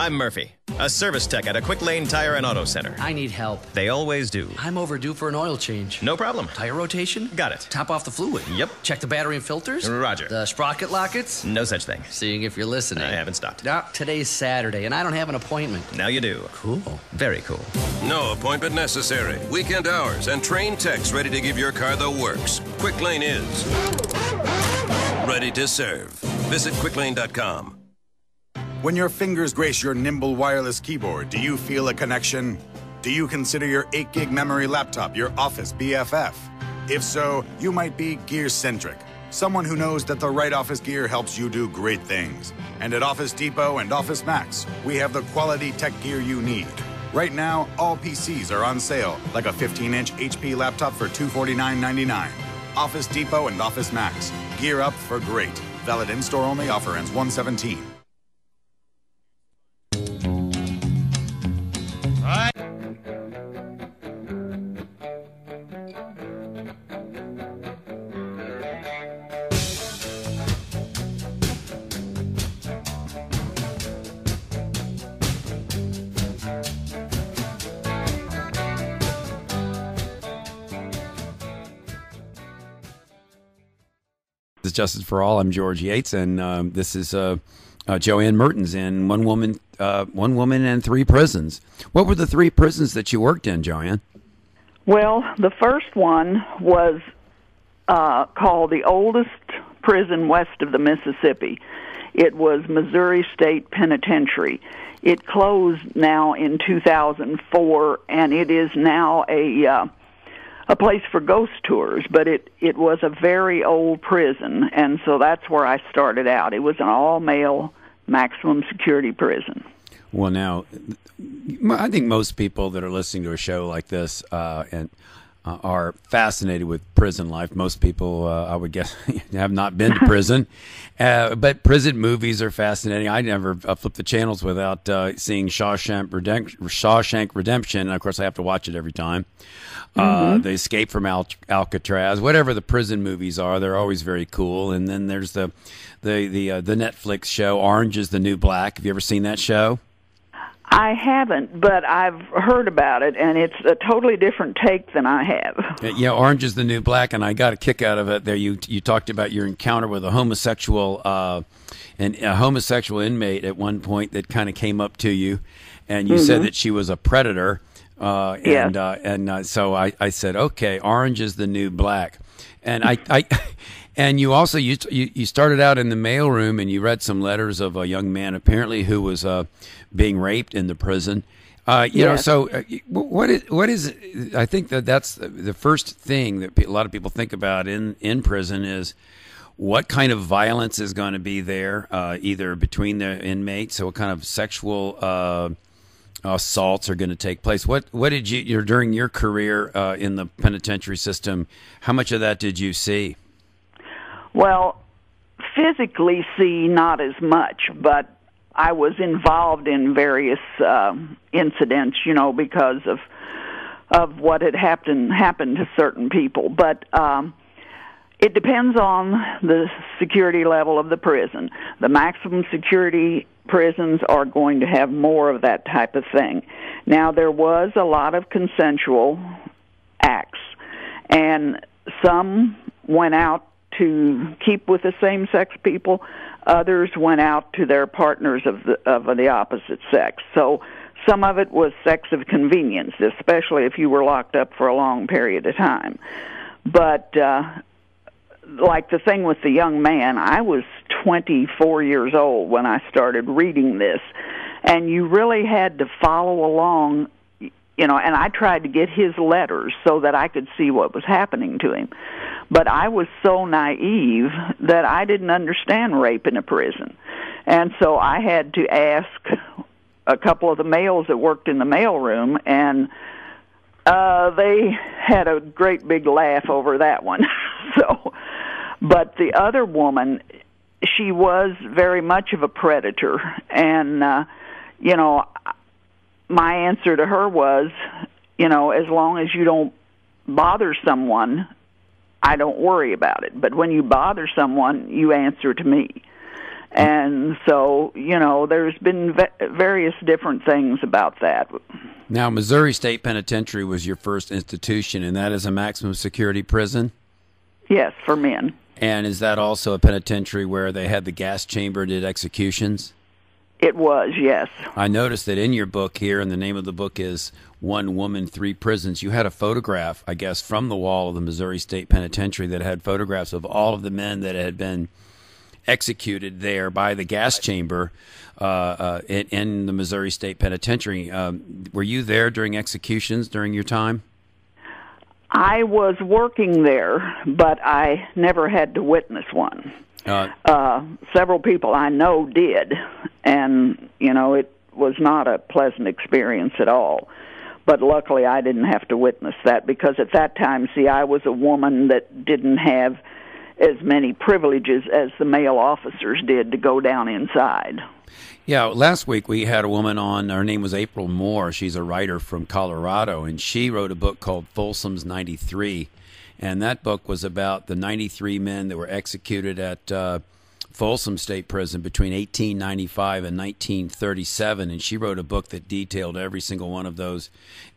I'm Murphy, a service tech at a quick lane tire and auto center. I need help. They always do. I'm overdue for an oil change. No problem. Tire rotation? Got it. Top off the fluid? Yep. Check the battery and filters? Roger. The sprocket lockets? No such thing. Seeing if you're listening. I haven't stopped. Now, today's Saturday, and I don't have an appointment. Now you do. Cool. Very cool. No appointment necessary. Weekend hours and trained techs ready to give your car the works. Quick Lane is ready to serve. Visit quicklane.com. When your fingers grace your nimble wireless keyboard, do you feel a connection? Do you consider your 8 gig memory laptop your office BFF? If so, you might be gear centric. Someone who knows that the right office gear helps you do great things. And at Office Depot and Office Max, we have the quality tech gear you need. Right now, all PCs are on sale, like a 15 inch HP laptop for $249.99. Office Depot and Office Max. Gear up for great. Valid in store only offer ends 117. Is Justice for All. I'm George Yates, and um, this is uh, uh, Joanne Mertens in One Woman, uh, One Woman and Three Prisons. What were the three prisons that you worked in, Joanne? Well, the first one was uh, called the oldest prison west of the Mississippi. It was Missouri State Penitentiary. It closed now in 2004, and it is now a uh, a place for ghost tours. But it it was a very old prison, and so that's where I started out. It was an all male maximum security prison. Well, now, I think most people that are listening to a show like this uh, and uh, are fascinated with prison life. Most people, uh, I would guess, have not been to prison, uh, but prison movies are fascinating. I never uh, flip the channels without uh, seeing Shawshank Redemption, Shawshank Redemption, and of course, I have to watch it every time. Uh, the Escape from Al- Alcatraz, whatever the prison movies are, they're always very cool. And then there's the the the uh, the Netflix show Orange is the New Black. Have you ever seen that show? I haven't, but I've heard about it, and it's a totally different take than I have. Yeah, Orange is the New Black, and I got a kick out of it. There, you you talked about your encounter with a homosexual, uh, an, a homosexual inmate at one point that kind of came up to you, and you said that she was a predator. Uh, and uh, and uh, so I, I said, okay, Orange is the New Black, and I, I and you also you, you you started out in the mailroom and you read some letters of a young man apparently who was uh, being raped in the prison. Uh, you know, so uh, what is what is? I think that that's the- the first thing that a lot of people think about in in prison is what kind of violence is going to be there, uh, either between the inmates, so what kind of sexual uh, assaults are going to take place. What what did you you're, during your career uh, in the penitentiary system? How much of that did you see? Well, physically see not as much, but I was involved in various um, incidents, you know, because of of what had happened happened to certain people. But um, it depends on the security level of the prison. The maximum security prisons are going to have more of that type of thing. Now, there was a lot of consensual acts, and some went out to keep with the same sex people. Others went out to their partners of the of the opposite sex. So some of it was sex of convenience, especially if you were locked up for a long period of time. But uh, like the thing with the young man, I was 24 years old when I started reading this, and you really had to follow along, you know. And I tried to get his letters so that I could see what was happening to him. But I was so naive that I didn't understand rape in a prison, and so I had to ask a couple of the males that worked in the mailroom, and uh, they had a great big laugh over that one. so, but the other woman, she was very much of a predator, and uh, you know, my answer to her was, you know, as long as you don't bother someone, I don't worry about it. But when you bother someone, you answer to me. And so, you know, there's been various different things about that. Now, Missouri State Penitentiary was your first institution, and that is a maximum security prison. Yes, for men. And is that also a penitentiary where they had the gas chamber and did executions? It was, yes. I noticed that in your book here, and the name of the book is One Woman, Three Prisons, you had a photograph, I guess, from the wall of the Missouri State Penitentiary that had photographs of all of the men that had been executed there by the gas chamber uh, uh, in, in, the Missouri State Penitentiary. Um, were you there during executions during your time? I was working there, but I never had to witness one. Uh, uh, several people I know did, and you know it was not a pleasant experience at all. But luckily, I didn't have to witness that because at that time, see, I was a woman that didn't have as many privileges as the male officers did to go down inside. Yeah, last week we had a woman on. Her name was April Moore. She's a writer from Colorado, and she wrote a book called Folsom's 93. And that book was about the 93 men that were executed at uh, Folsom State Prison between 1895 and 1937. And she wrote a book that detailed every single one of those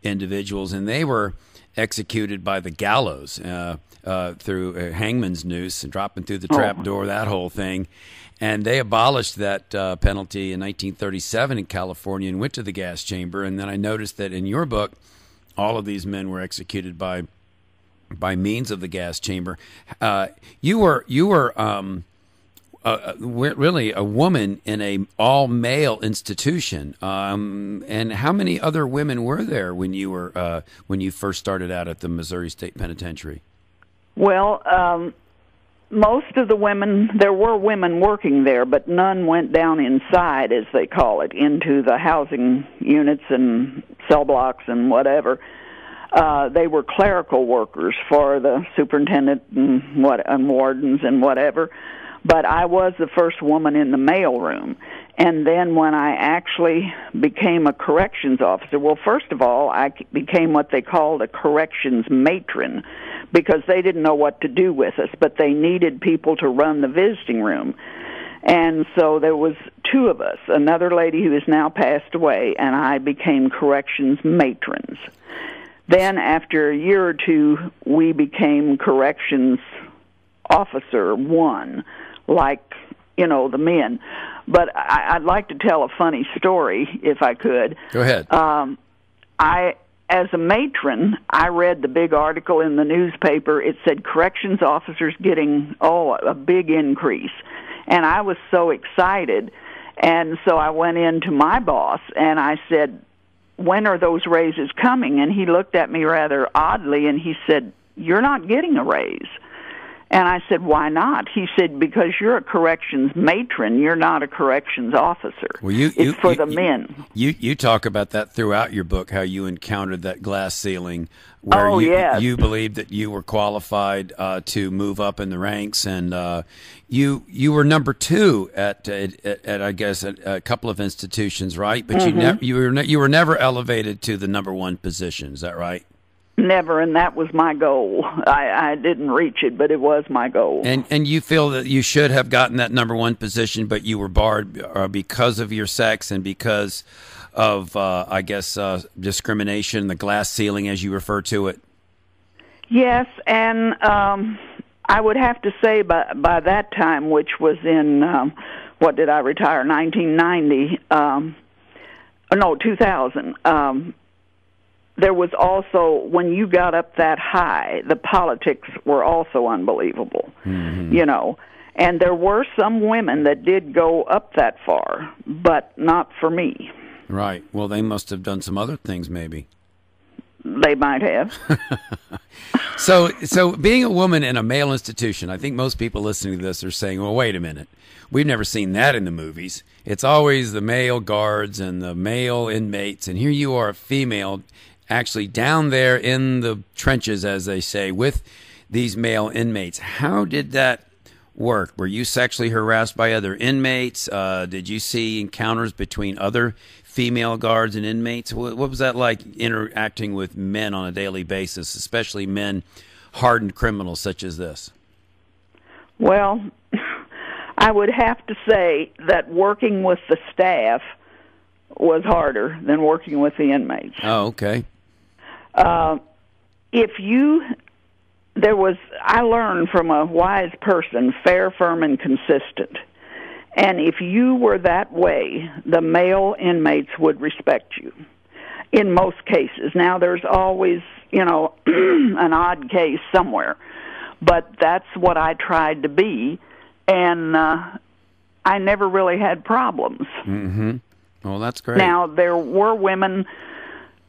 individuals. And they were executed by the gallows uh, uh, through a hangman's noose and dropping through the trap oh. door, that whole thing. And they abolished that uh, penalty in 1937 in California and went to the gas chamber. And then I noticed that in your book, all of these men were executed by by means of the gas chamber. Uh, you were you were um, uh, really a woman in a all male institution. Um, and how many other women were there when you were uh, when you first started out at the Missouri State Penitentiary? Well, um, most of the women there were women working there, but none went down inside, as they call it, into the housing units and cell blocks and whatever. Uh, Uh, they were clerical workers for the superintendent and what and wardens and whatever but I was the first woman in the mail room. And then when I actually became a corrections officer, well, first of all, I became what they called a corrections matron because they didn't know what to do with us, but they needed people to run the visiting room. And so there was two of us, another lady who has now passed away, and I became corrections matrons. Then after a year or two, we became corrections officer one like you know the men. But I, I'd like to tell a funny story if I could. Go ahead. Um, I as a matron, I read the big article in the newspaper. It said corrections officers getting oh a big increase, and I was so excited. And so I went in to my boss and I said, "When are those raises coming?" And he looked at me rather oddly and he said, "You're not getting a raise." And I said, "Why not?" He said, "Because you're a corrections matron. You're not a corrections officer. Well, you, it's you, for you, the men." You you talk about that throughout your book, how you encountered that glass ceiling, where oh, you yes. you believed that you were qualified uh, to move up in the ranks, and uh, you you were number two at at, at, at I guess at a couple of institutions, right? But mm-hmm. you never you were ne- you were never elevated to the number one position. Is that right? Never, and that was my goal. I, I didn't reach it, but it was my goal. And and you feel that you should have gotten that number one position, but you were barred uh, because of your sex and because of, uh, I guess, uh, discrimination, the glass ceiling, as you refer to it. Yes, and um, I would have to say by by that time, which was in um, what did I retire? 1990. Um, no, 2000. Um, there was also when you got up that high, the politics were also unbelievable. Mm-hmm. You know, and there were some women that did go up that far, but not for me. Right. Well, they must have done some other things, maybe. They might have. so, so being a woman in a male institution, I think most people listening to this are saying, "Well, wait a minute, we've never seen that in the movies. It's always the male guards and the male inmates, and here you are, a female." Actually down there in the trenches, as they say, with these male inmates. How did that work? Were you sexually harassed by other inmates? Uh, did you see encounters between other female guards and inmates? What, what was that like interacting with men on a daily basis, especially men, hardened criminals such as this? Well, I would have to say that working with the staff was harder than working with the inmates. Oh, okay. Uh, if you, there was, I learned from a wise person, fair, firm, and consistent. And if you were that way, the male inmates would respect you in most cases. Now, there's always, you know, an odd case somewhere, but that's what I tried to be, and uh, I never really had problems. Mm-hmm. Well, that's great. Now, there were women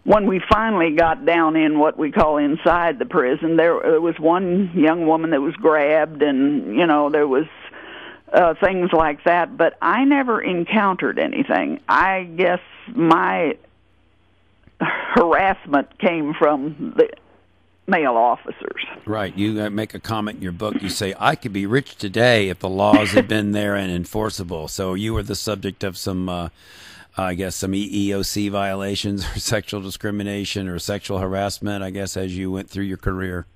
when we finally got down in what we call inside the prison, there, there was one young woman that was grabbed, and you know there was uh, things like that. But I never encountered anything. I guess my harassment came from the male officers. Right. You uh, make a comment in your book. You say, I could be rich today if the laws had been there and enforceable. So you were the subject of some, uh, I guess, some EEOC violations or sexual discrimination or sexual harassment, I guess, as you went through your career.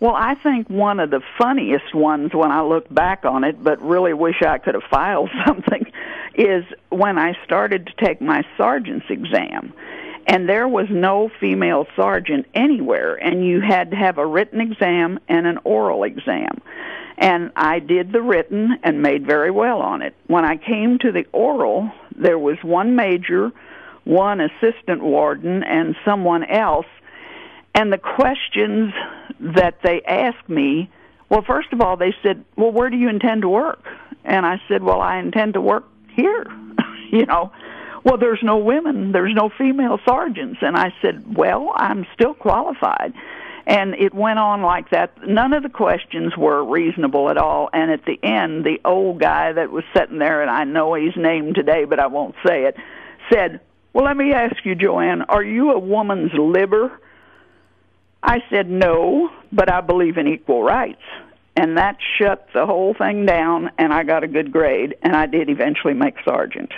Well, I think one of the funniest ones when I look back on it, but really wish I could have filed something, is when I started to take my sergeant's exam and there was no female sergeant anywhere and you had to have a written exam and an oral exam. And I did the written and made very well on it. When I came to the oral there was one major one assistant warden and someone else. And the questions that they asked me well first of all they said well where do you intend to work? And I said well I intend to work here you know well, there's no women, there's no female sergeants. And I said, well, I'm still qualified. And it went on like that. None of the questions were reasonable at all. And at the end, the old guy that was sitting there, and I know his name today, but I won't say it, said, Well, let me ask you, Joanne, are you a woman's liber? I said, No, but I believe in equal rights. And that shut the whole thing down, and I got a good grade, and I did eventually make sergeant.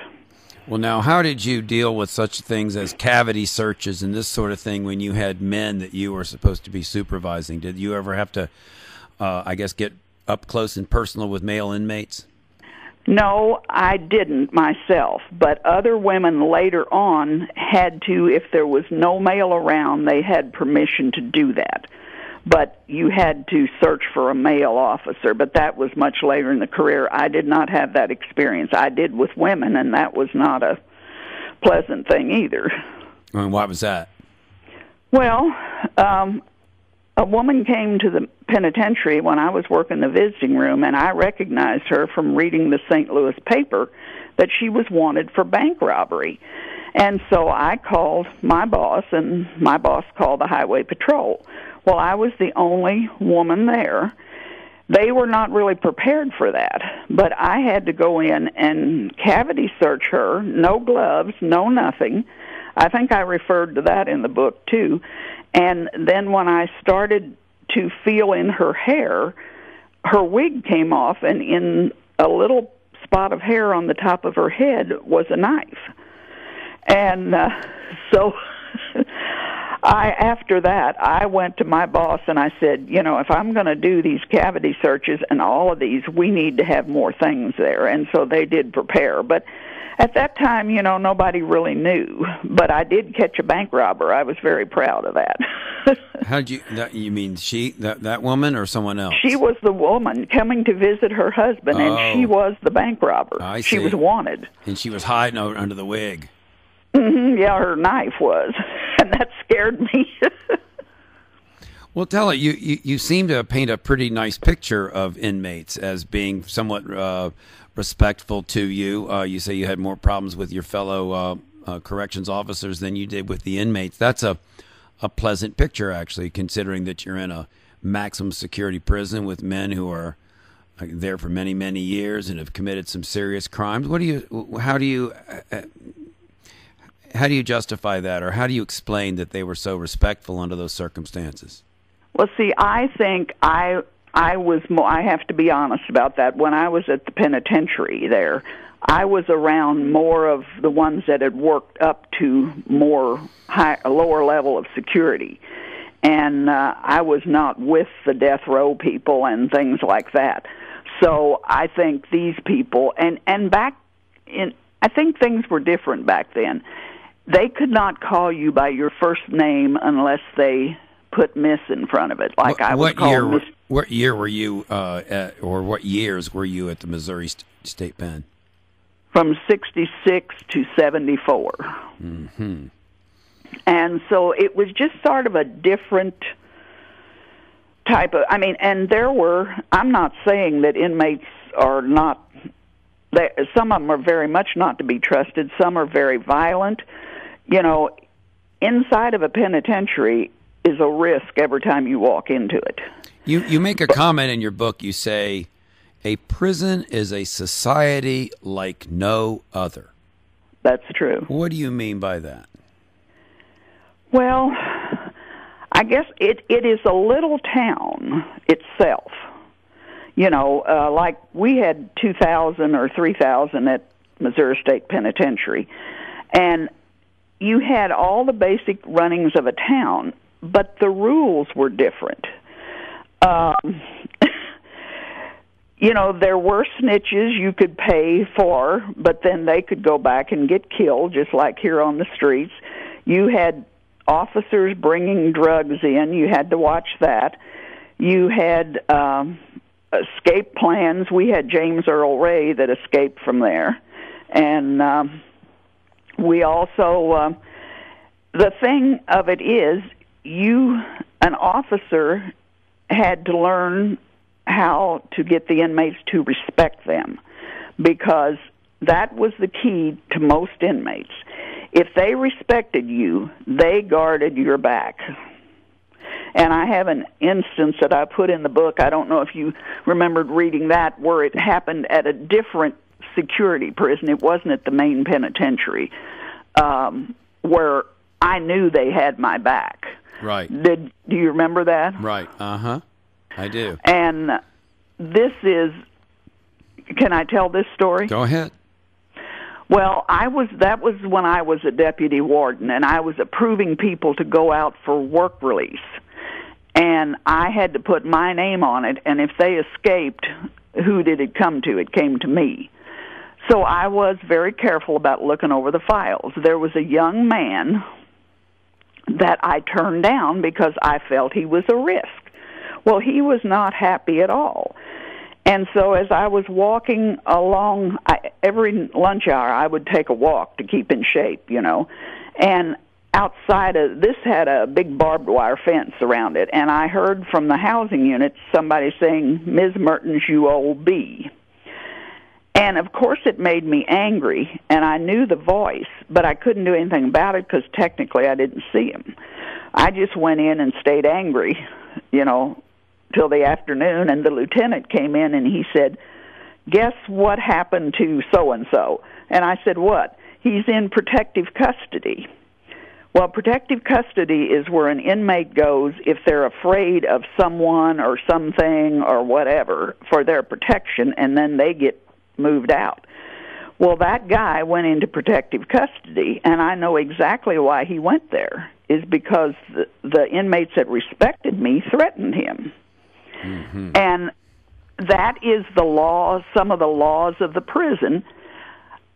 Well, now, how did you deal with such things as cavity searches and this sort of thing when you had men that you were supposed to be supervising? Did you ever have to, uh, I guess, get up close and personal with male inmates? No, I didn't myself, but other women later on had to, if there was no male around, they had permission to do that but you had to search for a male officer. But that was much later in the career. I did not have that experience. I did with women, and that was not a pleasant thing either. And why was that? Well, um, a woman came to the penitentiary when I was working the visiting room, and I recognized her from reading the St. Louis paper that she was wanted for bank robbery. And so I called my boss, and my boss called the highway patrol. Well, I was the only woman there. They were not really prepared for that, but I had to go in and cavity search her, no gloves, no nothing. I think I referred to that in the book too. And then when I started to feel in her hair, her wig came off, and in a little spot of hair on the top of her head was a knife. And uh, so I after that I went to my boss and I said, you know, if I'm going to do these cavity searches and all of these, we need to have more things there. And so they did prepare, but at that time, you know, nobody really knew, but I did catch a bank robber. I was very proud of that. How'd you? That, you mean she that that woman or someone else? She was the woman coming to visit her husband, Oh. and she was the bank robber. I see. she was wanted. and she was hiding o- under the wig. Hmm Yeah, her knife was, and that scared me. Well, tell it. You, you you seem to paint a pretty nice picture of inmates as being somewhat uh, respectful to you. Uh, you say you had more problems with your fellow uh, uh, corrections officers than you did with the inmates. That's a a pleasant picture, actually, considering that you're in a maximum security prison with men who are uh, there for many many years and have committed some serious crimes. What do you? How do you? How do you justify that, or how do you explain that they were so respectful under those circumstances? Well, see, I think I I was more. I have to be honest about that. When I was at the penitentiary there, I was around more of the ones that had worked up to more high, a lower level of security, and uh, I was not with the death row people and things like that. So I think these people and and back in I think things were different back then. They could not call you by your first name unless they put Miss in front of it. Like what, I was what called year? Miss What year were you, uh, at, or what years were you at the Missouri St- State Pen? from 66 to 74. Mm-hmm. And so it was just sort of a different type of I mean and there were I'm not saying that inmates are not they, some of them are very much not to be trusted, some are very violent. You know, inside of a penitentiary is a risk every time you walk into it. You you make a comment in your book. You say, "A prison is a society like no other." That's true. What do you mean by that? Well, I guess it it is a little town itself. You know, uh, like we had two thousand or three thousand at Missouri State Penitentiary, and you had all the basic runnings of a town, but the rules were different. Um, you know, there were snitches you could pay for, but then they could go back and get killed, just like here on the streets. You had officers bringing drugs in. You had to watch that. You had um, escape plans. We had James Earl Ray that escaped from there, and um, we also. Uh, the thing of it is, you, an officer, had to learn how to get the inmates to respect them because that was the key to most inmates. If they respected you, they guarded your back. And I have an instance that I put in the book. I don't know if you remembered reading that, where it happened at a different security prison. It wasn't at the main penitentiary, um, where I knew they had my back. Right. Did do you remember that? Right. Uh huh. I do. And this is. Can I tell this story? Go ahead. Well, I was that was when I was a deputy warden and I was approving people to go out for work release. And I had to put my name on it and if they escaped, who did it come to? It came to me. So I was very careful about looking over the files. There was a young man that I turned down because I felt he was a risk. Well, he was not happy at all. And so as I was walking along I, every lunch hour I would take a walk to keep in shape, you know. And outside of this had a big barbed wire fence around it and I heard from the housing unit somebody saying Ms. Mertens you old bee. And of course it made me angry and I knew the voice, but I couldn't do anything about it cuz technically I didn't see him. I just went in and stayed angry, you know, till the afternoon and the lieutenant came in and he said guess what happened to so and so and i said what? He's in protective custody. Well protective custody is where an inmate goes if they're afraid of someone or something or whatever for their protection and then they get moved out well that guy went into protective custody and i know exactly why he went there is because the, the inmates that respected me threatened him Mm-hmm. and that is the law, some of the laws of the prison.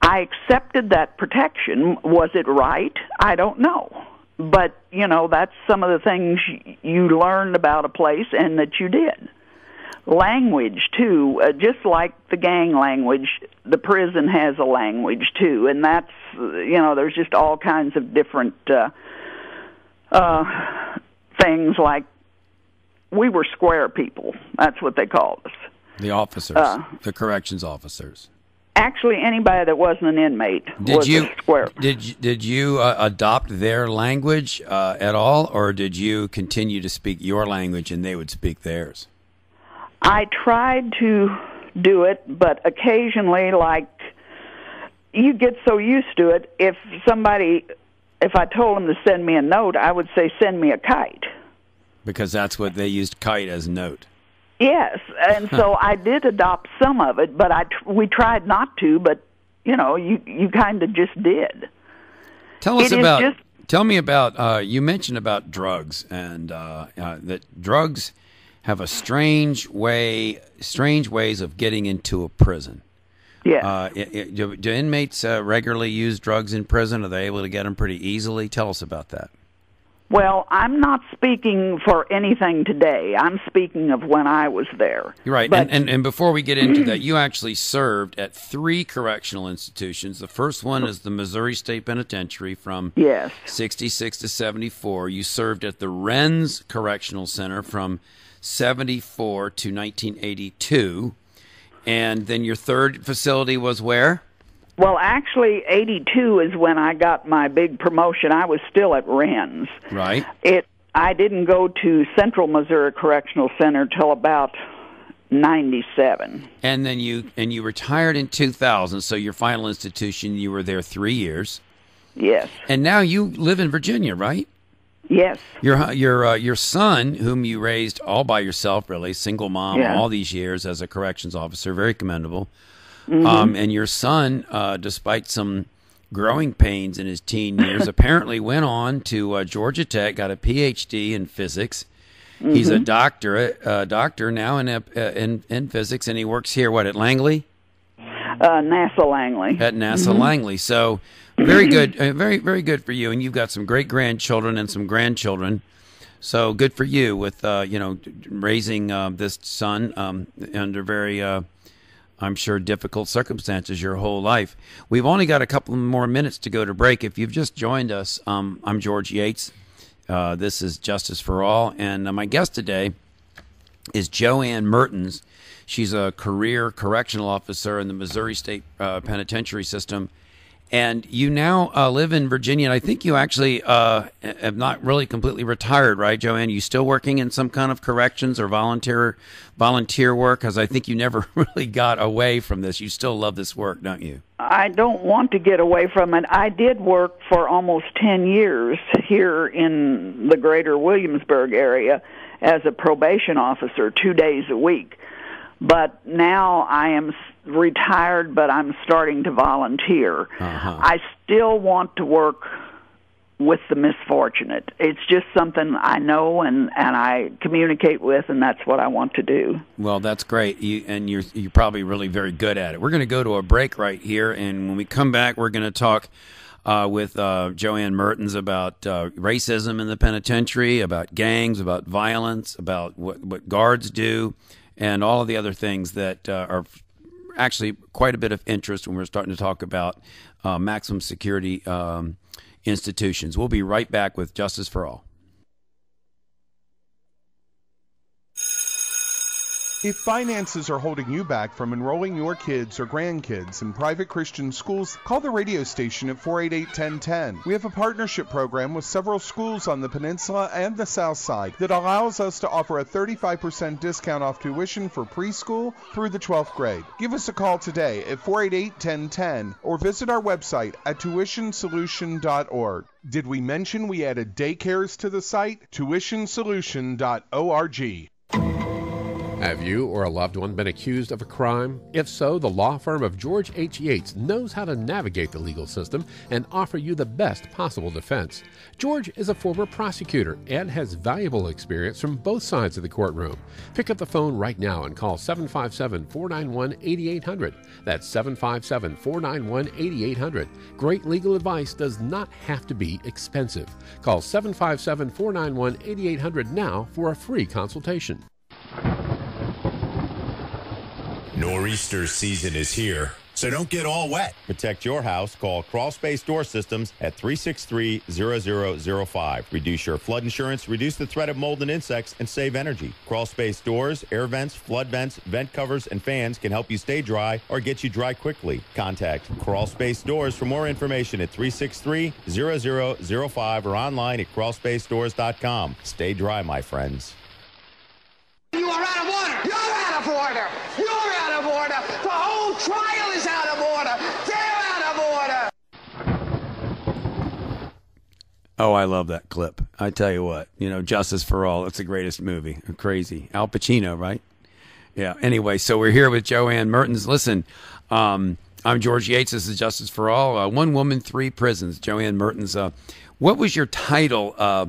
I accepted that protection. Was it right? I don't know. But, you know, that's some of the things you learned about a place and that you did. Language, too, uh, just like the gang language, the prison has a language, too. And that's, you know, there's just all kinds of different uh, uh, things like we were square people. That's what they called us. The officers, Uh, the corrections officers. Actually, anybody that wasn't an inmate Did was you square. did you- did you uh, adopt their language uh, at all, or did you continue to speak your language and they would speak theirs? I tried to do it, but occasionally, like you get so used to it. If somebody, if I told them to send me a note, I would say, "Send me a kite." Because that's what they used kite as note. Yes, and so I did adopt some of it, but I we tried not to. But you know, you you kind of just did. Tell us It is about. just- tell me about. Uh, you mentioned about drugs and uh, uh, that drugs have a strange way, strange ways of getting into a prison. Yes. Uh, do, do inmates uh, regularly use drugs in prison? Are they able to get them pretty easily? Tell us about that. well, I'm not speaking for anything today. I'm speaking of when I was there. You're right. But and, and, and before we get into that, you actually served at three correctional institutions. The first one is the Missouri State Penitentiary from Yes. 66 to 74. You served at the Renz Correctional Center from 74 to 1982. And then your third facility was where? Well, actually, 82 is when I got my big promotion. I was still at Renz. Right. It. I didn't go to Central Missouri Correctional Center till about 97. And then you and you retired in 2000. So your final institution, you were there three years. Yes. And now you live in Virginia, right? Yes. Your your uh, your son, whom you raised all by yourself, really single mom Yeah. all these years as a corrections officer, very commendable. Um, and your son, uh, despite some growing pains in his teen years, apparently went on to uh, Georgia Tech, got a PhD in physics. He's a doctor, uh, doctor now in, uh, in in physics, and he works here. What at Langley? Uh, NASA Langley. at NASA Langley. So very good, uh, very very good for you. And you've got some great grandchildren and some grandchildren. So good for you with uh, you know raising uh, this son um, under very. Uh, I'm sure difficult circumstances your whole life. We've only got a couple more minutes to go to break. If you've just joined us, um, I'm George Yates. Uh, this is Justice for All, and uh, my guest today is Joanne Mertens. She's a career correctional officer in the Missouri State uh, Penitentiary System. And you now uh, live in Virginia, and I think you actually uh, have not really completely retired, right, Joanne? You still working in some kind of corrections or volunteer volunteer work? Because I think you never really got away from this. You still love this work, don't you? I don't want to get away from it. I did work for almost 10 years here in the greater Williamsburg area as a probation officer, two days a week. But now I am retired, but I'm starting to volunteer. Uh-huh. I still want to work with the misfortunate. It's just something I know and, and I communicate with, and that's what I want to do. Well, that's great, you, and you're you're probably really very good at it. We're going to go to a break right here, and when we come back, we're going to talk uh, with uh, Joanne Mertens about uh, racism in the penitentiary, about gangs, about violence, about what what guards do, and all of the other things that uh, are actually quite a bit of interest when we're starting to talk about uh, maximum security um, institutions. We'll be right back with Justice for All. If finances are holding you back from enrolling your kids or grandkids in private Christian schools, call the radio station at 488 1010. We have a partnership program with several schools on the peninsula and the south side that allows us to offer a 35% discount off tuition for preschool through the 12th grade. Give us a call today at 488 1010 or visit our website at tuitionsolution.org. Did we mention we added daycares to the site? Tuitionsolution.org. Have you or a loved one been accused of a crime? If so, the law firm of George H. Yates knows how to navigate the legal system and offer you the best possible defense. George is a former prosecutor and has valuable experience from both sides of the courtroom. Pick up the phone right now and call 757 491 8800. That's 757 491 8800. Great legal advice does not have to be expensive. Call 757 491 8800 now for a free consultation. Nor'easter season is here, so don't get all wet. Protect your house. Call Crawl Space Door Systems at 363-0005. Reduce your flood insurance, reduce the threat of mold and insects, and save energy. Crawl Space doors, air vents, flood vents, vent covers, and fans can help you stay dry or get you dry quickly. Contact Crawl Space Doors for more information at 363-0005 or online at crawlspacedoors.com. Stay dry, my friends. You are out of order. You're out of order. You're out of order. The whole trial is out of order. They're out of order. Oh, I love that clip. I tell you what, you know, Justice for All, it's the greatest movie. Crazy. Al Pacino, right? Yeah. Anyway, so we're here with Joanne Mertens. Listen, um, I'm George Yates. This is Justice for All. Uh, one woman, three prisons. Joanne Mertens. Uh, what was your title uh,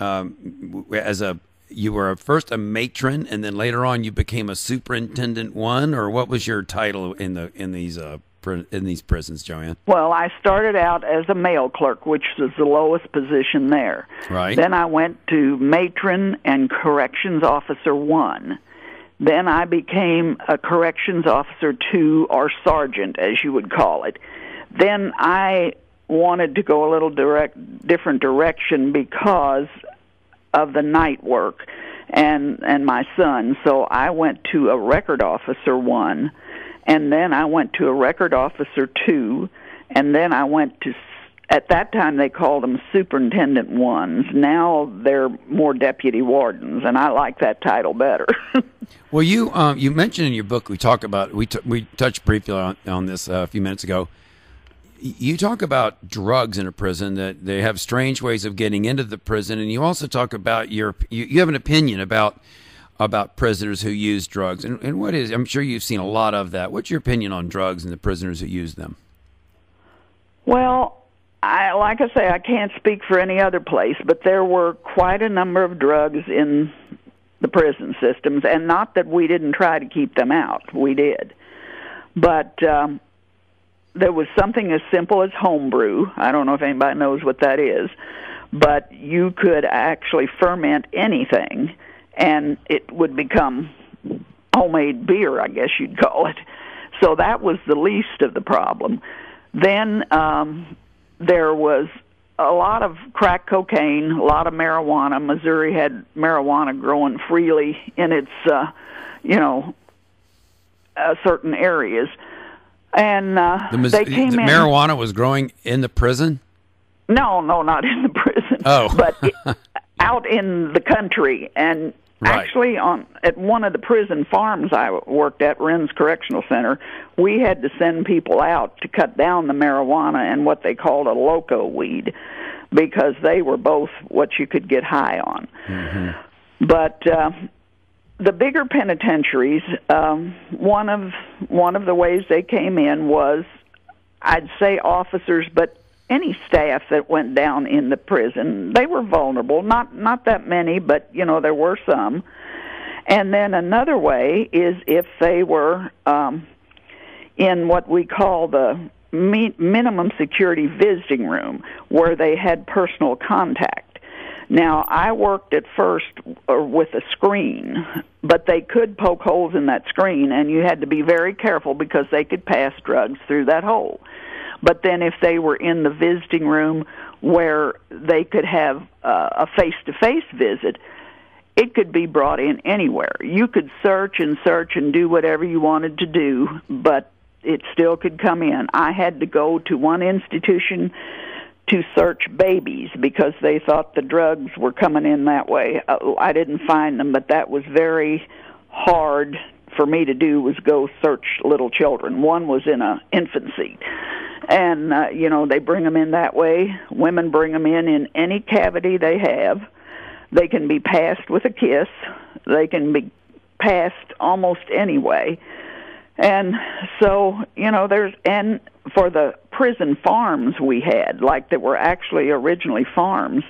um, as a you were first a matron, and then later on you became a superintendent one, or what was your title in the in these uh, in these prisons, Joanne? Well, I started out as a mail clerk, which was the lowest position there. Right. Then I went to matron and corrections officer one. Then I became a corrections officer two or sergeant, as you would call it. Then I wanted to go a little direct, different direction because of the night work and and my son. So I went to a record officer one, and then I went to a record officer two, and then I went to. At that time, they called them superintendent ones. Now they're more deputy wardens, and I like that title better. Well, you um, you mentioned in your book we talk about we t- we touched briefly on, on this uh, a few minutes ago. You talk about drugs in a prison that they have strange ways of getting into the prison, and you also talk about your you, you have an opinion about about prisoners who use drugs, and, and what is I'm sure you've seen a lot of that. What's your opinion on drugs and the prisoners who use them? Well, I like I say, I can't speak for any other place, but there were quite a number of drugs in the prison systems, and not that we didn't try to keep them out. We did, but um, there was something as simple as homebrew. I don't know if anybody knows what that is, but you could actually ferment anything, and it would become homemade beer, I guess you'd call it. So that was the least of the problem. Then um, there was a lot of crack cocaine, a lot of marijuana. Missouri had marijuana growing freely in its, uh, you know, uh, certain areas, and uh, The, Mis- they came the in. marijuana was growing in the prison. No, no, not in the prison. Oh. but out in the country, and Right. actually on at one of the prison farms I worked at, Renz Correctional Center, we had to send people out to cut down the marijuana and what they called a loco weed, because they were both what you could get high on. But uh, the bigger penitentiaries, um, one of one of the ways they came in was, I'd say officers, but any staff that went down in the prison, they were vulnerable. Not not that many, but you know there were some. And then another way is if they were um, in what we call the minimum security visiting room, where they had personal contact. Now, I worked at first uh, with a screen, but they could poke holes in that screen, and you had to be very careful because they could pass drugs through that hole. But then, if they were in the visiting room where they could have uh, a face to face visit, it could be brought in anywhere. You could search and search and do whatever you wanted to do, but it still could come in. I had to go to one institution to search babies because they thought the drugs were coming in that way. Uh, I didn't find them, but that was very hard for me to do was go search little children. One was in a infancy. And uh, you know, they bring them in that way. Women bring them in in any cavity they have. They can be passed with a kiss. They can be passed almost any way. And so, you know, there's and for the prison farms we had, like that were actually originally farms,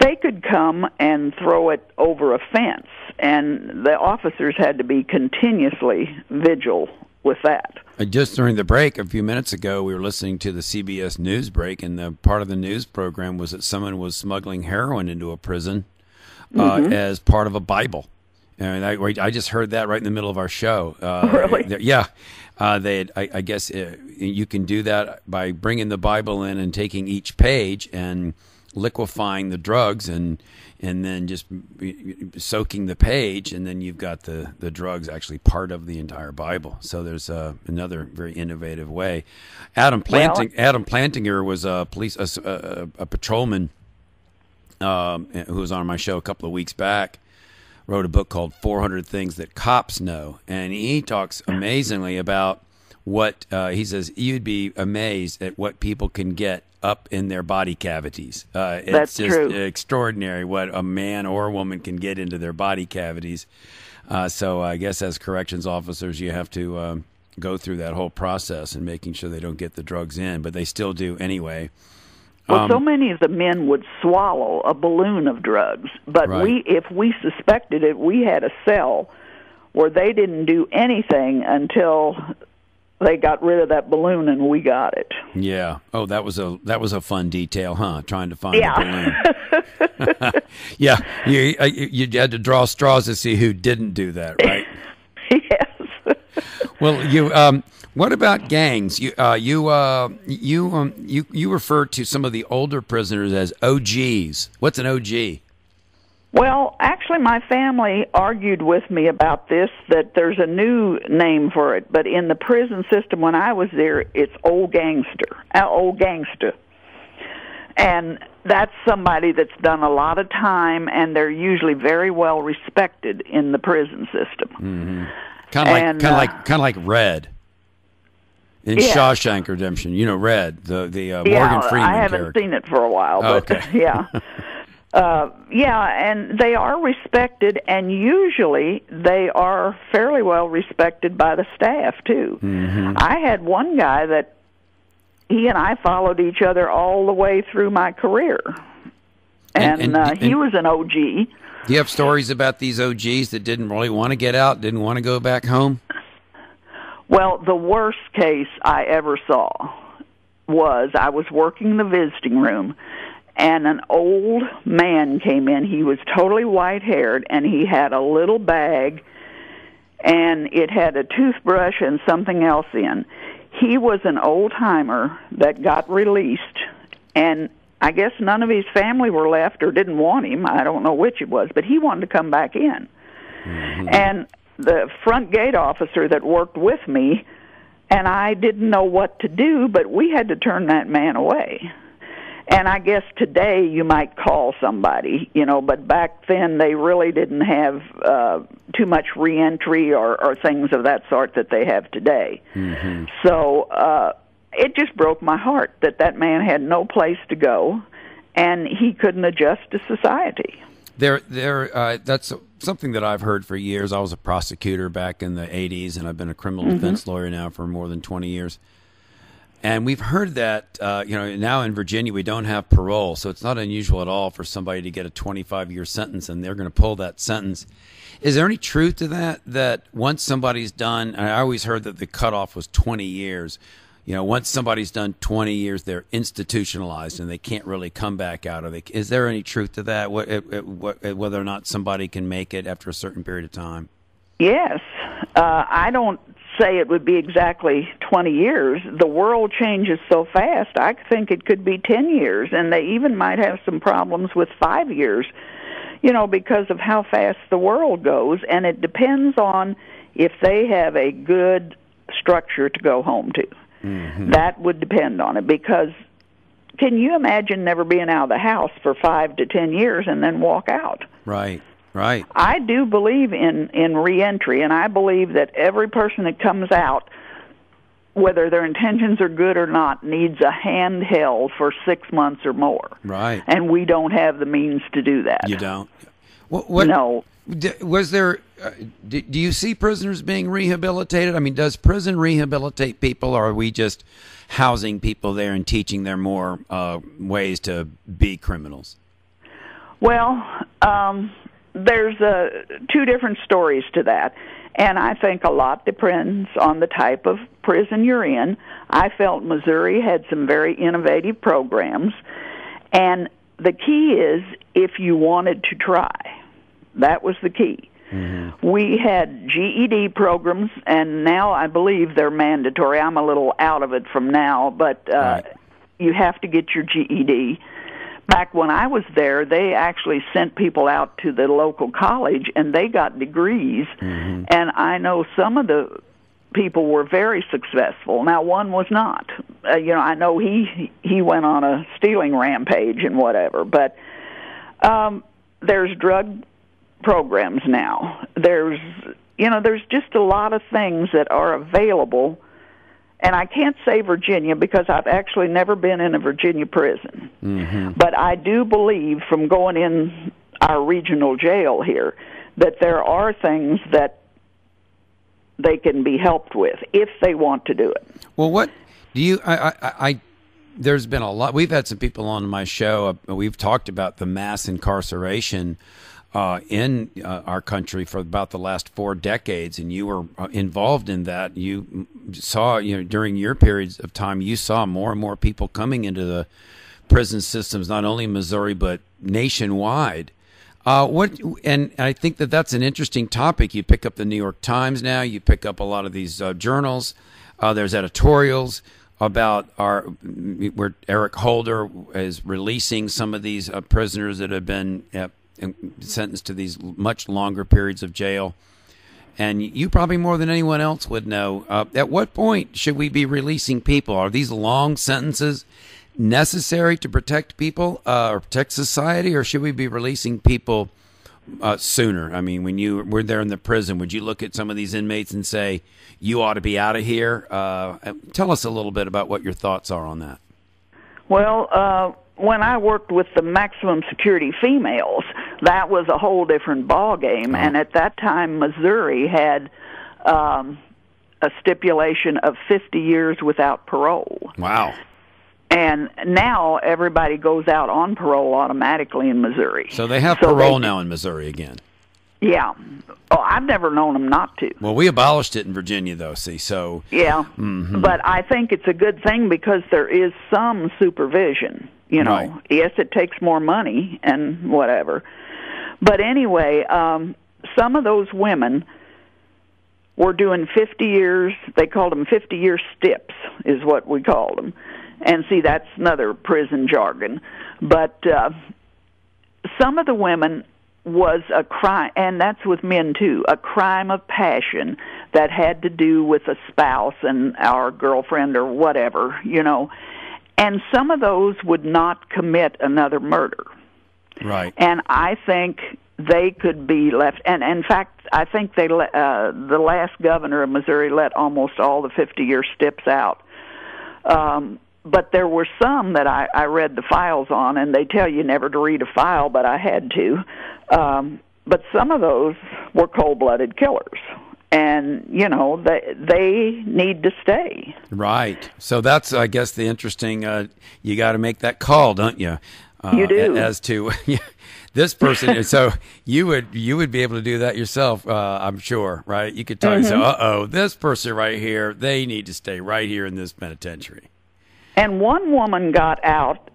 they could come and throw it over a fence, and the officers had to be continuously vigil with that. Uh, Just during the break a few minutes ago, we were listening to the CBS News break, and the part of the news program was that someone was smuggling heroin into a prison uh, Mhm. as part of a Bible. And I, I just heard that right in the middle of our show. Uh, Really? Yeah. Uh, they, I, I guess, uh, you can do that by bringing the Bible in and taking each page and liquefying the drugs and and then just soaking the page, and then you've got the the drugs actually part of the entire Bible. So there's uh, another very innovative way. Adam Well- Planting Adam Plantinga was a police a, a, a patrolman um, who was on my show a couple of weeks back. Wrote a book called 400 Things That Cops Know, and he talks amazingly about what uh, he says. You'd be amazed at what people can get up in their body cavities. Uh, it's That's just true. extraordinary what a man or a woman can get into their body cavities. Uh, so I guess as corrections officers, you have to um, go through that whole process and making sure they don't get the drugs in, but they still do anyway. Well, so many of the men would swallow a balloon of drugs, but Right. we, if we suspected it, we had a cell where they didn't do anything until they got rid of that balloon and we got it. Yeah. Oh, that was a that was a fun detail, huh? Trying to find Yeah. the balloon. yeah. You uh, you you had to draw straws to see who didn't do that, right? Well, you um, what about gangs? You uh, you uh, you um, you you refer to some of the older prisoners as OGs. What's an OG? Well, actually, my family argued with me about this that there's a new name for it, but in the prison system when I was there, it's old gangster, uh, old gangster. And that's somebody that's done a lot of time, and they're usually very well respected in the prison system. Kind of like kind of uh, like kind of like Red in Yeah. Shawshank Redemption. You know, Red, the the uh, yeah, Morgan Freeman I haven't character. seen it for a while, Oh, but okay. yeah. Uh, yeah, and they are respected, and usually they are fairly well respected by the staff too. Mm-hmm. I had one guy that he and I followed each other all the way through my career, And- and, and- uh, he and- was an OG. Do you have stories about these OGs that didn't really want to get out, didn't want to go back home? Well, the worst case I ever saw was I was working the visiting room and an old man came in. He was totally white haired and he had a little bag and it had a toothbrush and something else in. He was an old timer that got released and I guess none of his family were left or didn't want him. I don't know which it was, but he wanted to come back in. And the front gate officer that worked with me and I didn't know what to do, but we had to turn that man away. And I guess today you might call somebody, you know, but back then they really didn't have uh, too much reentry or, or things of that sort that they have today. So uh, it just broke my heart that that man had no place to go and he couldn't adjust to society. There, there. Uh, that's something that I've heard for years. I was a prosecutor back in the '80s, and I've been a criminal Mm-hmm. defense lawyer now for more than 20 years. And we've heard that, uh, you know, now in Virginia we don't have parole, so it's not unusual at all for somebody to get a 25-year sentence, and they're going to pull that sentence. Is there any truth to that? That once somebody's done, and I always heard that the cutoff was 20 years. You know, once somebody's done 20 years, they're institutionalized and they can't really come back out of it. Is there any truth to that? What, it, what, whether or not somebody can make it after a certain period of time? Yes. Uh, I don't say it would be exactly 20 years. The world changes so fast, I think it could be 10 years, and they even might have some problems with five years, you know, because of how fast the world goes, and it depends on if they have a good structure to go home to. Mm-hmm. That would depend on it because can you imagine never being out of the house for five to ten years and then walk out? Right, right. I do believe in in reentry, and I believe that every person that comes out, whether their intentions are good or not, needs a hand held for six months or more. Right. And we don't have the means to do that. You don't. What, what, No. Was there? Uh, do, do you see prisoners being rehabilitated? I mean, does prison rehabilitate people, or are we just housing people there and teaching them more uh, ways to be criminals? Well, um, there's uh, two different stories to that. And I think a lot depends on the type of prison you're in. I felt Missouri had some very innovative programs. And the key is if you wanted to try. That was the key. We had GED programs, and now I believe they're mandatory. I'm a little out of it from now, but uh, Right. you have to get your GED. Back when I was there, they actually sent people out to the local college, and they got degrees. And I know some of the people were very successful. Now, one was not. Uh, you know, I know he he went on a stealing rampage and whatever, but um, there's drug programs now. There's you know, there's just a lot of things that are available. And I can't say Virginia because I've actually never been in a Virginia prison. But I do believe from going in our regional jail here that there are things that they can be helped with if they want to do it. Well, what do you? I, I, I there's been a lot. We've had some people on my show. Uh, we've talked about the mass incarceration uh, in uh, our country for about the last four decades, and you were uh, involved in that. You saw, you know, during your periods of time, you saw more and more people coming into the prison systems, not only in Missouri but nationwide. Uh, what and I think that that's an interesting topic. You pick up the New York Times now. You pick up a lot of these uh, journals. Uh, there's editorials about our where Eric Holder is releasing some of these uh, prisoners that have been uh, sentenced to these much longer periods of jail. And you probably more than anyone else would know. Uh, at what point should we be releasing people? Are these long sentences necessary to protect people uh, or protect society, or should we be releasing people uh, sooner? I mean, when you were there in the prison, would you look at some of these inmates and say, you ought to be out of here? Uh, tell us a little bit about what your thoughts are on that. Well, uh, when I worked with the maximum security females, that was a whole different ball game. Oh. And at that time, Missouri had um, a stipulation of 50 years without parole. Wow. And now everybody goes out on parole automatically in Missouri. So they have so parole they, now in Missouri again. Yeah. Oh, I've never known them not to. Well, we abolished it in Virginia, though. See, so yeah. Mm-hmm. But I think it's a good thing because there is some supervision. You know, right. yes, it takes more money and whatever. But anyway, um, some of those women were doing 50 years. They called them 50 year stips, is what we called them and see, that's another prison jargon. But uh, some of the women was a crime, and that's with men too, a crime of passion that had to do with a spouse and our girlfriend or whatever, you know. And some of those would not commit another murder. Right. And I think they could be left. And in fact, I think they let, uh, the last governor of Missouri let almost all the 50 year stips out. Um, but there were some that I, I read the files on, and they tell you never to read a file, but I had to. Um, but some of those were cold-blooded killers, and you know they they need to stay. Right. So that's, I guess, the interesting. Uh, you got to make that call, don't you? Uh, you do. As to this person. so you would you would be able to do that yourself, uh, I'm sure, right? You could tell mm-hmm. uh oh, this person right here, they need to stay right here in this penitentiary. And one woman got out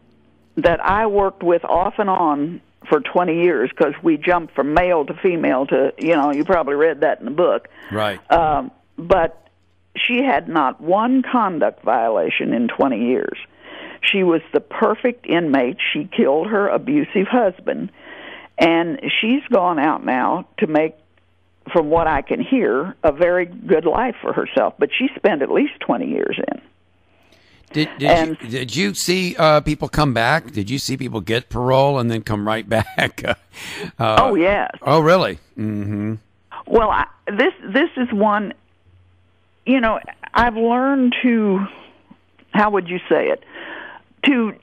that I worked with off and on for 20 years because we jumped from male to female to, you know, you probably read that in the book. Right. Um, but she had not one conduct violation in 20 years. She was the perfect inmate. She killed her abusive husband. And she's gone out now to make, from what I can hear, a very good life for herself. But she spent at least 20 years in. Did did, and, you, did you see uh, people come back? Did you see people get parole and then come right back? uh, oh yes. Oh really? Mm-hmm. Well, I, this this is one. You know, I've learned to. How would you say it? To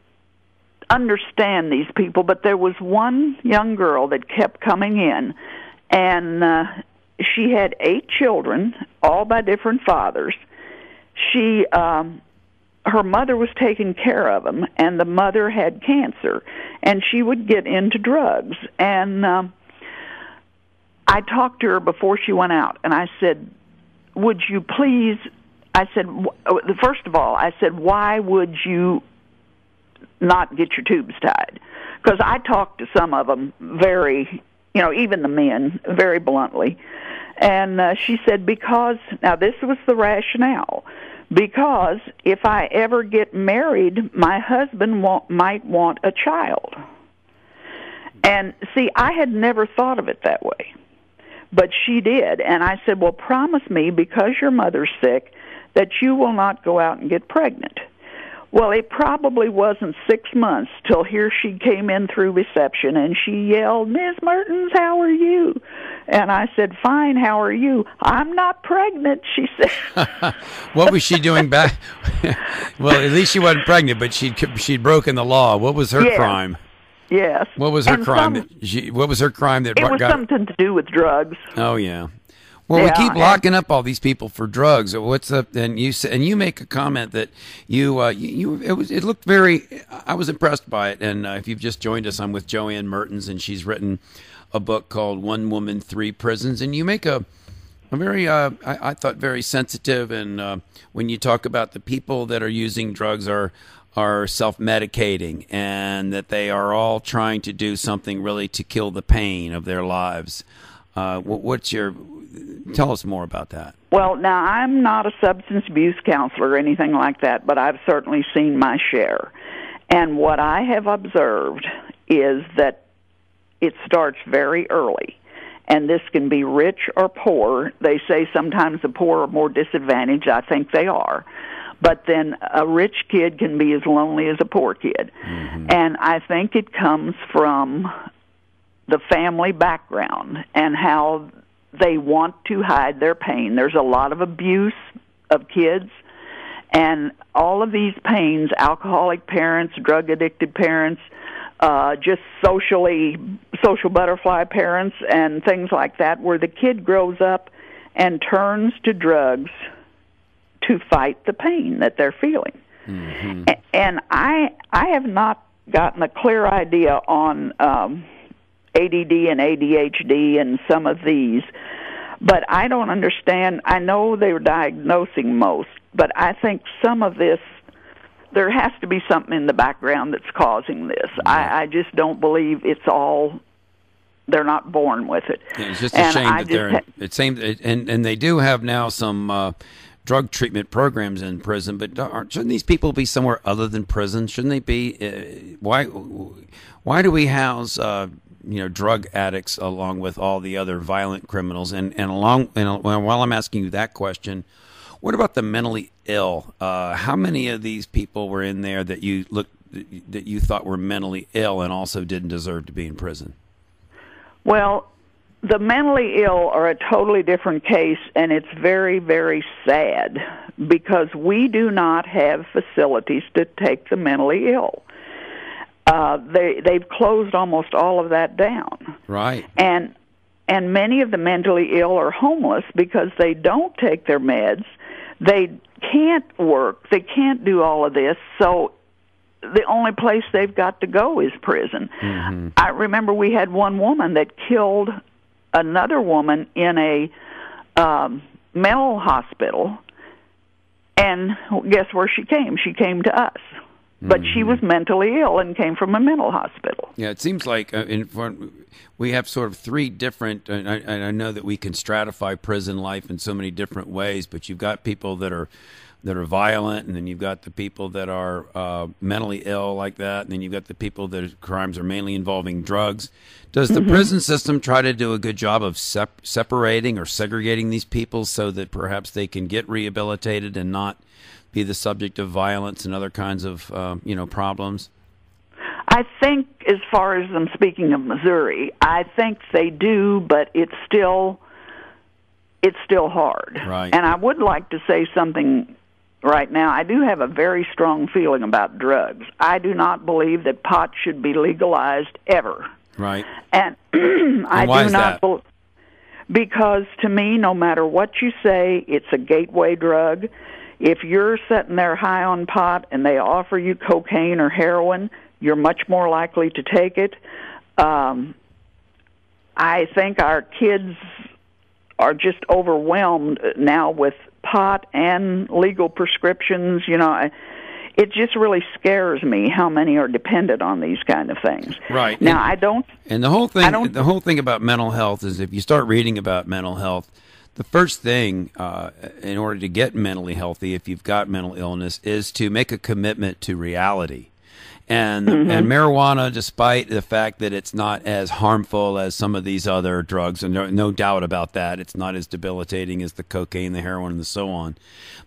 understand these people, but there was one young girl that kept coming in, and uh, she had eight children, all by different fathers. She um, her mother was taking care of him and the mother had cancer and she would get into drugs. And um I talked to her before she went out and I said would you please I said uh, first of all I said why would you not get your tubes tied? Because I talked to some of them very you know even the men very bluntly. And uh, she said because now this was the rationale because if I ever get married, my husband want, might want a child. And see, I had never thought of it that way. But she did. And I said, Well, promise me, because your mother's sick, that you will not go out and get pregnant. Well, it probably wasn't six months till here she came in through reception and she yelled, Miss Mertens, how are you? And I said, Fine, how are you? I'm not pregnant, she said. what was she doing back? well, at least she wasn't pregnant, but she'd she'd broken the law. What was her yes. crime? Yes. What was her and crime? Some, that she, what was her crime that it was got something to do with drugs? Oh yeah. Well, Yeah, we keep and- locking up all these people for drugs. What's up? And you and you make a comment that you uh, you, you it was it looked very. I was impressed by it. And uh, if you've just joined us, I'm with Joanne Mertens, and she's written a book called One Woman, Three Prisons. And you make a a very uh, I, I thought very sensitive. And uh, when you talk about the people that are using drugs are are self medicating, and that they are all trying to do something really to kill the pain of their lives. Uh, wh- what's your tell us more about that? Well, now I'm not a substance abuse counselor or anything like that, but I've certainly seen my share. And what I have observed is that it starts very early. And this can be rich or poor. They say sometimes the poor are more disadvantaged. I think they are. But then a rich kid can be as lonely as a poor kid. And I think it comes from the family background and how they want to hide their pain. There's a lot of abuse of kids and all of these pains alcoholic parents, drug addicted parents, uh, just socially social butterfly parents and things like that where the kid grows up and turns to drugs to fight the pain that they're feeling. A- And I I have not gotten a clear idea on um, ADD and ADHD and some of these, but I don't understand. I know they're diagnosing most, but I think some of this there has to be something in the background that's causing this. I, I just don't believe it's all. They're not born with it. It's just a And shame I that they're. just In, it seems, and and they do have now some uh, drug treatment programs in prison, but aren't, shouldn't these people be somewhere other than prison? Shouldn't they be? Uh, why why do we house uh, you know drug addicts along with all the other violent criminals? And and along and while I'm asking you that question. What about the mentally ill? Uh, how many of these people were in there that you looked that you thought were mentally ill and also didn't deserve to be in prison? Well, the mentally ill are a totally different case, and it's very, very sad because we do not have facilities to take the mentally ill. Uh, they they've closed almost all of that down, Right. and and many of the mentally ill are homeless because they don't take their meds, they can't work, they can't do all of this, so the only place they've got to go is prison. I remember we had one woman that killed another woman in a um, mental hospital, and guess where she came? She came to us. But she was mentally ill and came from a mental hospital. Yeah, it seems like uh, in front, we have sort of three different. And I, and I know that we can stratify prison life in so many different ways, but you've got people that are that are violent, and then you've got the people that are uh, mentally ill like that, and then you've got the people that crimes are mainly involving drugs. Does the prison system try to do a good job of sep- separating or segregating these people so that perhaps they can get rehabilitated and not be the subject of violence and other kinds of um, you know problems? I think, as far as I'm speaking of Missouri, I think they do, but it's still it's still hard. Right. And I would like to say something right now. I do have a very strong feeling about drugs. I do not believe that pot should be legalized ever. Right. And I why do not bel because to me, no matter what you say, it's a gateway drug. If you're sitting there high on pot and they offer you cocaine or heroin, you're much more likely to take it. Um, I think our kids are just overwhelmed now with pot and legal prescriptions. You know, I, it just really scares me how many are dependent on these kind of things. Right. Now, And- I don't And the whole thing, the whole thing about mental health is if you start reading about mental health, the first thing uh, in order to get mentally healthy, if you've got mental illness, is to make a commitment to reality. And and marijuana, despite the fact that it's not as harmful as some of these other drugs, and no, no doubt about that, it's not as debilitating as the cocaine, the heroin, and the so on.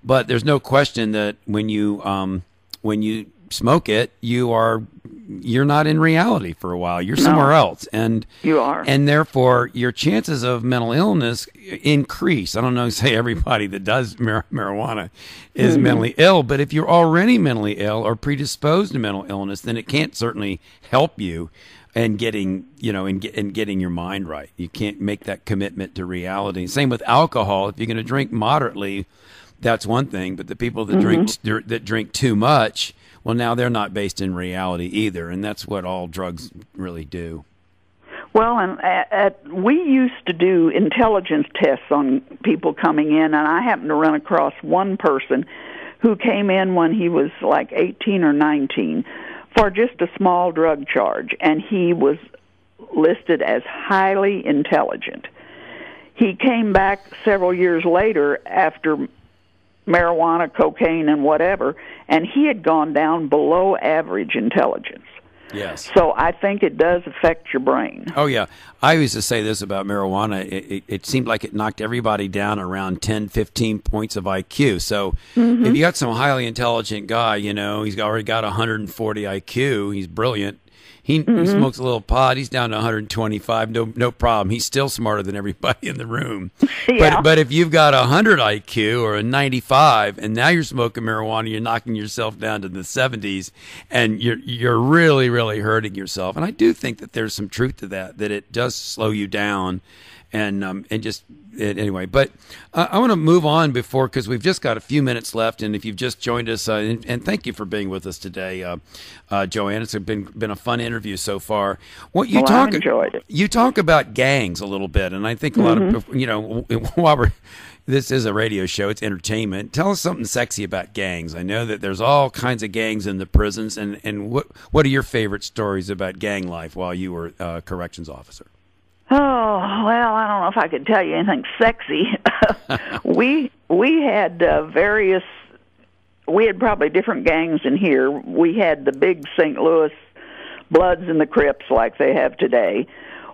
But there's no question that when you um, when you smoke it, you are you're not in reality for a while. You're somewhere else, and You are. and therefore your chances of mental illness increase. I don't know, say everybody that does mar- marijuana is Mhm. mentally ill, but if you're already mentally ill or predisposed to mental illness, then it can't certainly help you and getting you know and, get, and getting your mind right. You can't make that commitment to reality. Same with alcohol. If you're going to drink moderately, that's one thing. But the people that drink that drink too much, well, now they're not based in reality either, and that's what all drugs really do. Well, and at, at, we used to do intelligence tests on people coming in, and I happened to run across one person who came in when he was like 18 or 19 for just a small drug charge, and he was listed as highly intelligent. He came back several years later after marijuana, cocaine, and whatever, and he had gone down below average intelligence. Yes. So I think it does affect your brain. Oh yeah, I used to say this about marijuana. It, it, it seemed like it knocked everybody down around 10, 15 points of IQ. So Mhm. if you got some highly intelligent guy, you know, he's already got 140 IQ. He's brilliant. He, he Mhm. smokes a little pot. He's down to 125. No, no problem. He's still smarter than everybody in the room. Yeah. But but if you've got a 100 IQ or a 95, and now you're smoking marijuana, you're knocking yourself down to the 70s, and you're you're really really hurting yourself. And I do think that there's some truth to that. That it does slow you down, and um and just anyway. But uh, I want to move on before because we've just got a few minutes left. And if you've just joined us, uh, and, and thank you for being with us today, uh, uh, Joanne. It's been been a fun interview so far. What you Well, talk I've enjoyed it. you talk about gangs a little bit, and I think a lot Mhm. of you know while we're this is a radio show, it's entertainment. Tell us something sexy about gangs. I know that there's all kinds of gangs in the prisons, and and what what are your favorite stories about gang life while you were uh, corrections officer? Oh well, I don't know if I could tell you anything sexy. we we had uh, various. We had probably different gangs in here. We had the big St. Louis Bloods and the Crips, like they have today.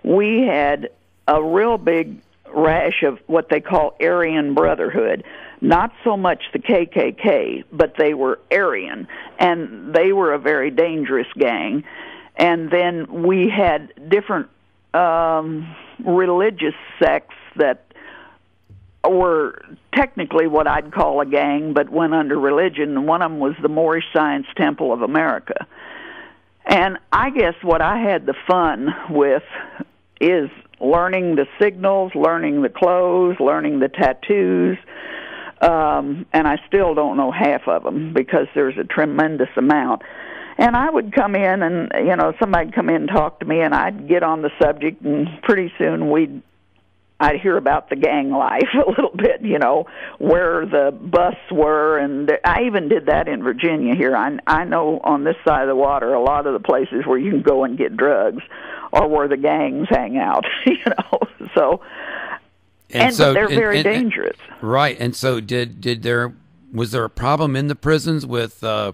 We had a real big rash of what they call Aryan Brotherhood. Not so much the KKK, but they were Aryan, and they were a very dangerous gang. And then we had different um, religious sects that were technically what I'd call a gang, but went under religion. One of them was the Moorish Science Temple of America. And I guess what I had the fun with is learning the signals, learning the clothes, learning the tattoos. Um, and I still don't know half of them because there's a tremendous amount. And I would come in and, you know, somebody'd come in and talk to me and I'd get on the subject and pretty soon we'd I'd hear about the gang life a little bit, you know, where the busts were, and I even did that in Virginia. Here, I I know on this side of the water a lot of the places where you can go and get drugs, or where the gangs hang out, you know. So, and, so they're and- very and- and- dangerous. right? And so did did there was there a problem in the prisons with? Uh,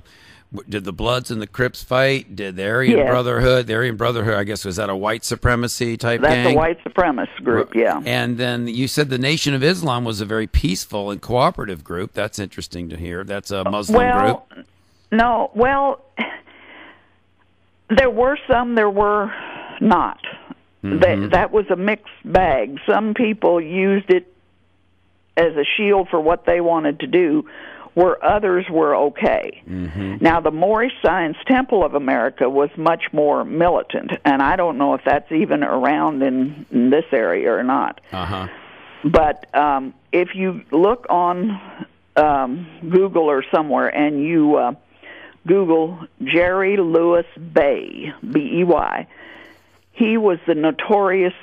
did the Bloods and the Crips fight? Did the Aryan Yes. Brotherhood? The Aryan Brotherhood, I guess, was that a white supremacy type That's gang? a white supremacist group, yeah. And then you said the Nation of Islam was a very peaceful and cooperative group. That's interesting to hear. That's a Muslim well, group. no, well, there were some, there were not. Mhm. That that was a mixed bag. Some people used it as a shield for what they wanted to do, where others were okay. Mm-hmm. Now, the Moorish Science Temple of America was much more militant, and I don't know if that's even around in, in this area or not. Uh huh. But um, if you look on um, Google or somewhere and you uh, Google Jerry Lewis Bey, B E Y, he was the notorious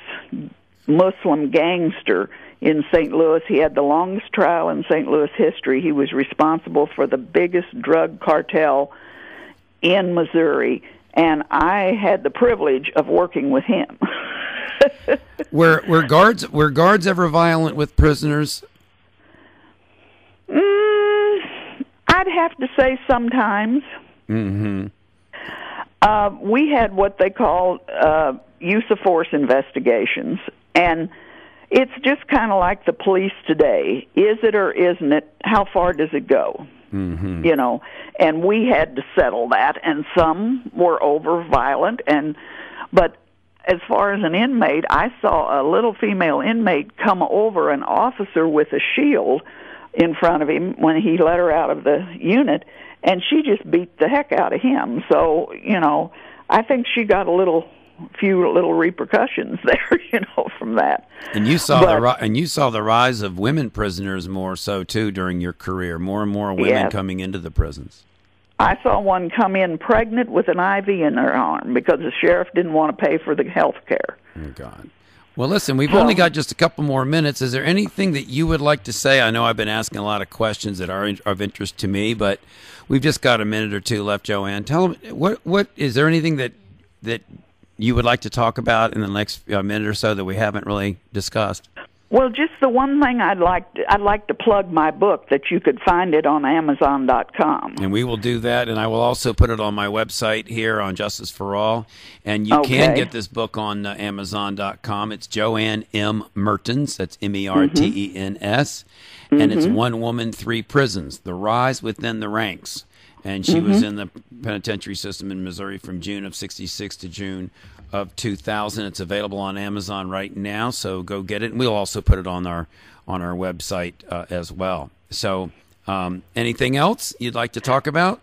Muslim gangster in St. Louis. He had the longest trial in St. Louis history. He was responsible for the biggest drug cartel in Missouri, and I had the privilege of working with him. Were were guards were guards ever violent with prisoners? Mm, I'd have to say sometimes. Mm-hmm. Uh, we had what they call uh, use of force investigations, and it's just kind of like the police today. Is it or isn't it? How far does it go? Mm-hmm. you know, and we had to settle that. And some were over violent, and but as far as an inmate, I saw a little female inmate come over an officer with a shield in front of him when he let her out of the unit, and she just beat the heck out of him. So you know, I think she got a little few little repercussions there, you know, from that. And you saw the But- ri- and you saw the rise of women prisoners more so too during your career. More and more women Yes. coming into the prisons. I saw one come in pregnant with an IV in her arm because the sheriff didn't want to pay for the health care. Oh God. Well, listen, we've So- only got just a couple more minutes. Is there anything that you would like to say? I know I've been asking a lot of questions that are of interest to me, but we've just got a minute or two left. Joanne, tell them what what is there anything that that you would like to talk about in the next uh, minute or so that we haven't really discussed? Well, just the one thing I'd like to, I'd like to plug my book that you could find it on Amazon.com. And we will do that, and I will also put it on my website here on Justice for All. And you can get this book on uh, Amazon.com. It's Joanne M. Mertens. That's M E R T E N S. And it's Mhm. One Woman, Three Prisons The Rise Within the Ranks. And she was Mhm. in the penitentiary system in Missouri from June of 66 to June of 2000. It's available on Amazon right now, so go get it. And we'll also put it on our on our website uh, as well. So, um, anything else you'd like to talk about?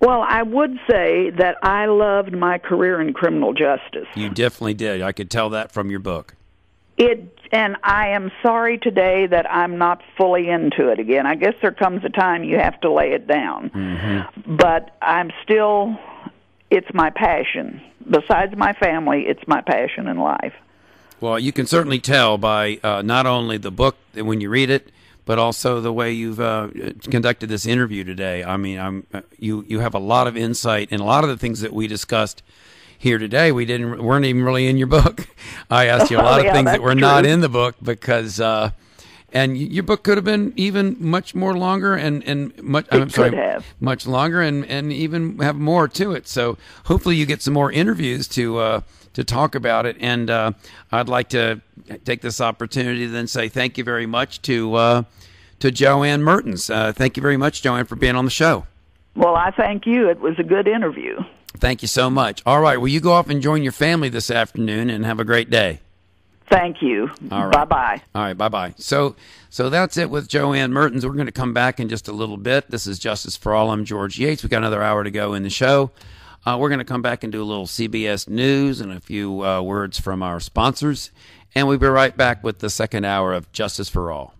Well, I would say that I loved my career in criminal justice. You definitely did. I could tell that from your book. It and I am sorry today that I'm not fully into it again. I guess there comes a time you have to lay it down. Mm-hmm. But I'm still it's my passion. Besides my family, it's my passion in life. Well, you can certainly tell by uh, not only the book when you read it, but also the way you've uh, conducted this interview today. I mean, I'm uh, you you have a lot of insight, and a lot of the things that we discussed here today we didn't weren't even really in your book. I asked you a lot of Yeah, things that were not in the book because. Uh, and your book could have been even much more longer and and much It I'm sorry have. much longer and and even have more to it. So hopefully you get some more interviews to uh, to talk about it. And uh, I'd like to take this opportunity to then say thank you very much to uh, to Joanne Mertens. Uh, thank you very much, Joanne, for being on the show. Well, I thank you. It was a good interview. Thank you so much. All right, well you go off and join your family this afternoon and have a great day. Thank you. All right. Bye bye. All right, bye bye. So, so that's it with Joanne Mertens. We're going to come back in just a little bit. This is Justice for All. I'm George Yates. We got another hour to go in the show. Uh, we're going to come back and do a little CBS news and a few uh, words from our sponsors, and we'll be right back with the second hour of Justice for All.